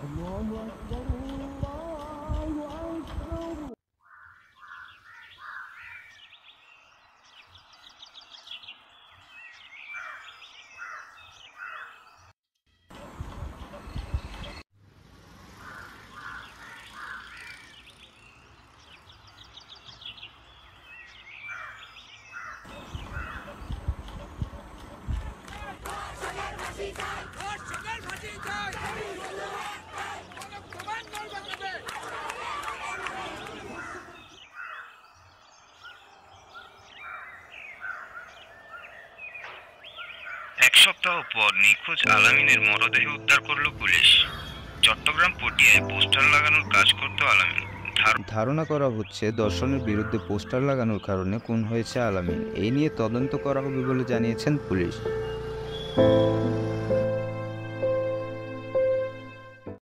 Portugal, Argentina! এক সপ্তাহ পর নিখোঁজ আলামিনের মরদেহ উদ্ধার করল পুলিশ। চট্টগ্রাম পটিয়ায় পোস্টার লাগানোর কাজ করত আলামিন। ধারণা করা হচ্ছে দর্শনের বিরুদ্ধে পোস্টার লাগানোর কারণে খুন হয়েছে আলামিন। এই নিয়ে তদন্ত করা হবে বলে জানিয়েছেন পুলিশ।